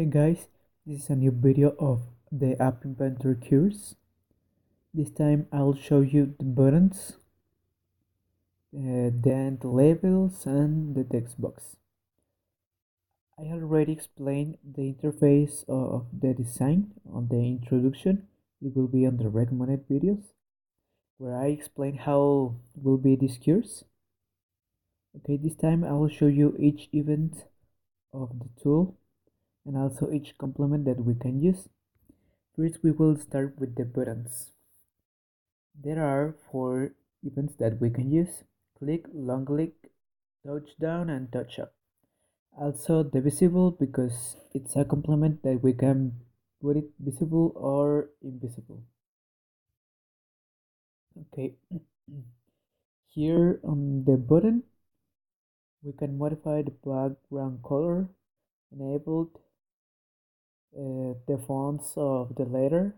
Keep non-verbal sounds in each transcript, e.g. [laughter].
Hey guys, this is a new video of the App Inventor course. This time I'll show you the buttons, uh, then the labels and the text box. I already explained the interface of the design on the introduction. It will be on the recommended videos where I explain how will be this course. Okay, this time I will show you each event of the tool and also each complement that we can use. First we will start with the buttons. There are four events that we can use. Click, long click, touch down and touch up. Also the visible because it's a complement that we can put it visible or invisible. Okay, [clears throat] here on the button we can modify the background color enabled the fonts of the letter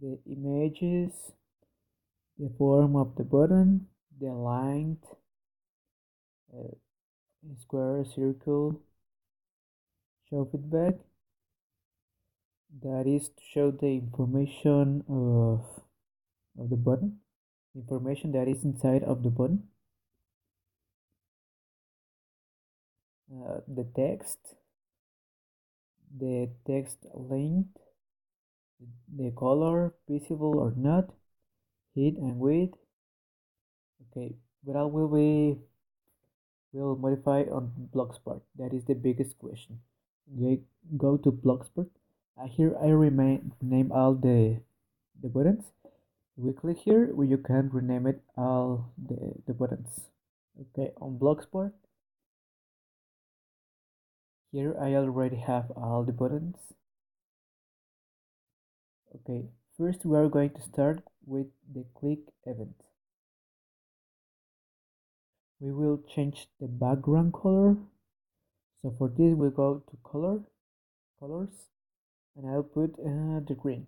the images the form of the button the aligned uh, square circle show feedback. That is to show the information of of the button information that is inside of the button. Uh, the text the text length the color visible or not height and width. Okay but I will be will modify on Blogspot that is the biggest question. Okay go to Blogspot uh, here I remain name all the the buttons. We click here where you can rename it all the, the buttons. Okay on Blogspot here I already have all the buttons. Okay, first we are going to start with the click event. We will change the background color. So for this we go to color, colors, and I'll put uh, the green.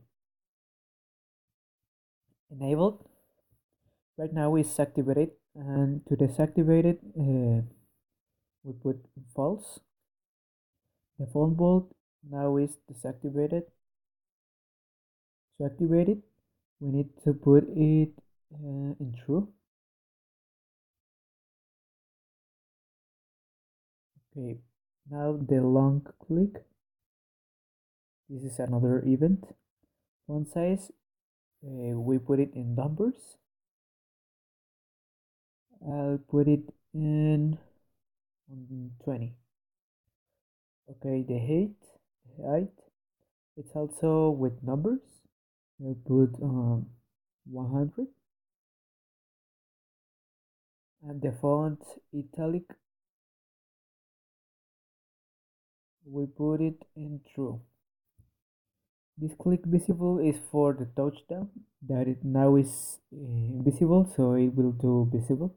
Enabled. Right now it's activated and to deactivate it uh, we put false the phone bolt now is deactivated. To activate it, we need to put it uh, in true. Okay, now the long click. This is another event. Font size, uh, we put it in numbers. I'll put it in 20 okay the height the height it's also with numbers. We'll put um, 100 and the font italic. We put it in true. This click visible is for the touchdown. That it now is uh, visible so it will do visible.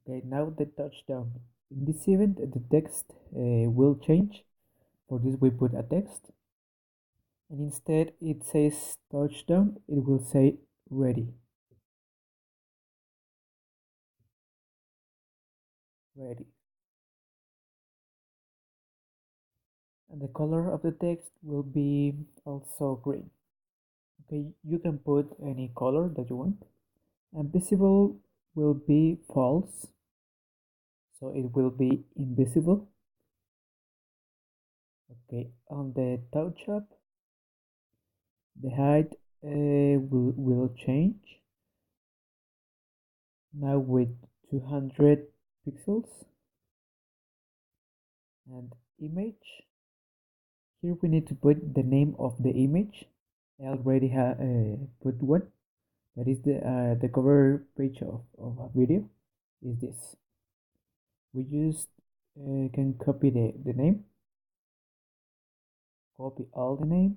Okay now the touchdown in this event, the text uh, will change. For this, we put a text. And instead, it says touchdown, it will say ready. Ready. And the color of the text will be also green. Okay, you can put any color that you want. And visible will be false so it will be invisible. Okay on the touch up the height uh, will, will change. Now with 200 pixels and image. Here we need to put the name of the image. I already have uh, put one. That is the uh, the cover page of, of a video. Is this we just uh, can copy the, the name. Copy all the name.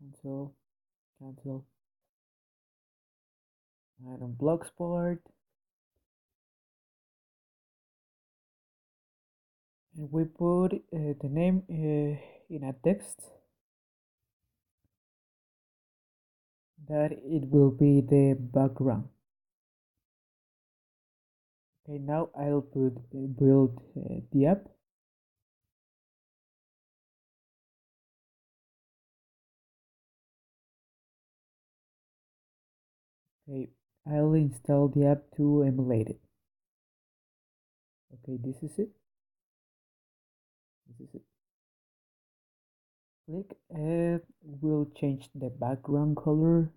Cancel cancel. And on blogspot. And we put uh, the name uh, in a text. That it will be the background Okay, now I'll put uh, build uh, the app. Okay, I'll install the app to emulate it. Okay, this is it. This is it. Click and we'll change the background color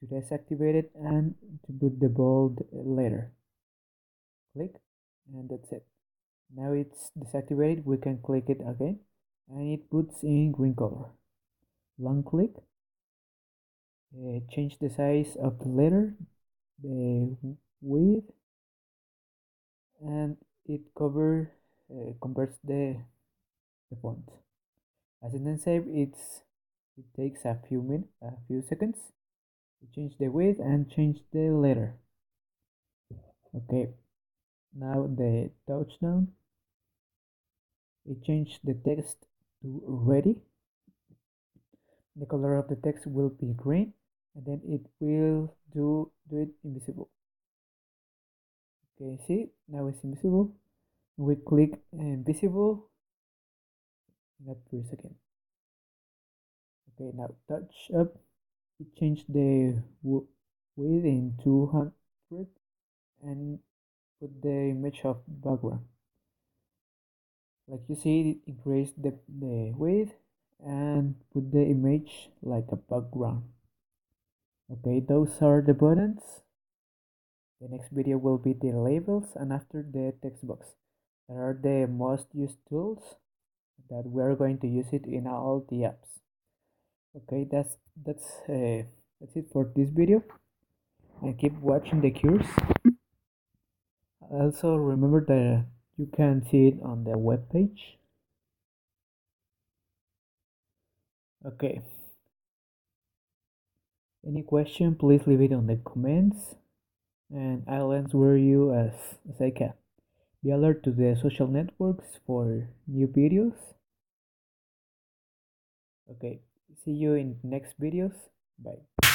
to deactivate it and to put the bold later. Click and that's it. Now it's deactivated, we can click it again and it puts in green color. Long click uh, change the size of the letter the width and it cover uh, converts the the font as it then save it's it takes a few minutes a few seconds to change the width and change the letter okay now the touchdown. It changed the text to ready. The color of the text will be green and then it will do do it invisible. Okay see? Now it's invisible. We click uh, invisible. That appears again okay now touch up. It changed the width in 200 and put the image of background. Like you see it increased the, the width and put the image like a background. Okay those are the buttons. The next video will be the labels and after the text box. That are the most used tools that we are going to use it in all the apps. Okay that's that's uh, that's it for this video. And keep watching the cures also remember that you can see it on the web page okay any question, please leave it on the comments and I'll answer you as, as I can. Be alert to the social networks for new videos. Okay, see you in next videos. Bye.